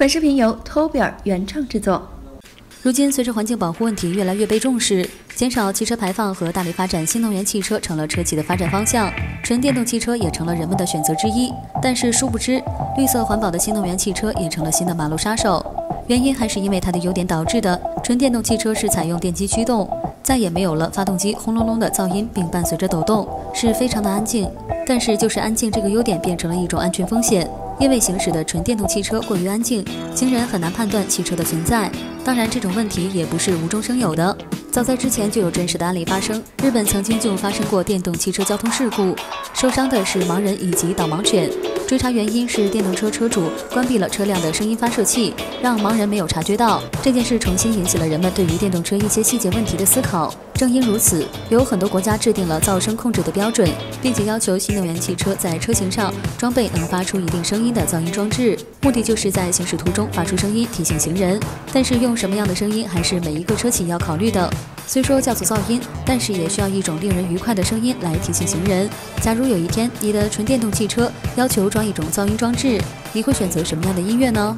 本视频由 Tobir 原创制作。如今，随着环境保护问题越来越被重视，减少汽车排放和大力发展新能源汽车成了车企的发展方向，纯电动汽车也成了人们的选择之一。但是，殊不知，绿色环保的新能源汽车也成了新的马路杀手。原因还是因为它的优点导致的。纯电动汽车是采用电机驱动，再也没有了发动机轰隆隆的噪音，并伴随着抖动，是非常的安静。但是，就是安静这个优点变成了一种安全风险。因为行驶的纯电动汽车过于安静，行人很难判断汽车的存在。当然，这种问题也不是无中生有的，早在之前就有真实的案例发生。日本曾经就发生过电动汽车交通事故，受伤的是盲人以及导盲犬。追查原因是电动车车主关闭了车辆的声音发射器，让盲人没有察觉到。这件事重新引起了人们对于电动车一些细节问题的思考。正因如此，有很多国家制定了噪声控制的标准，并且要求新能源汽车在车型上装备能发出一定声音的噪音装置，目的就是在行驶途中发出声音提醒行人。但是用什么样的声音，还是每一个车企要考虑的。虽说叫做噪音，但是也需要一种令人愉快的声音来提醒行人。假如有一天你的纯电动汽车要求装一种噪音装置，你会选择什么样的音乐呢？